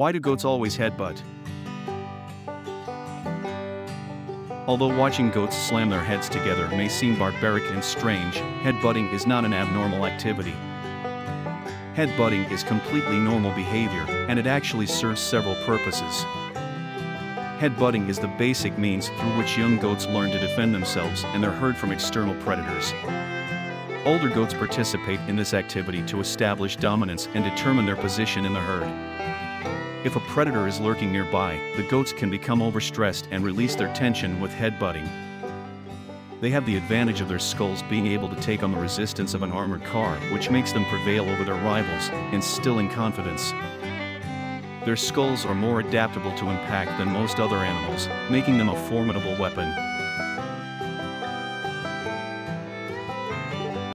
Why do goats always headbutt? Although watching goats slam their heads together may seem barbaric and strange, headbutting is not an abnormal activity. Headbutting is completely normal behavior, and it actually serves several purposes. Headbutting is the basic means through which young goats learn to defend themselves and their herd from external predators. Older goats participate in this activity to establish dominance and determine their position in the herd. If a predator is lurking nearby, the goats can become overstressed and release their tension with headbutting. They have the advantage of their skulls being able to take on the resistance of an armored car, which makes them prevail over their rivals, instilling confidence. Their skulls are more adaptable to impact than most other animals, making them a formidable weapon.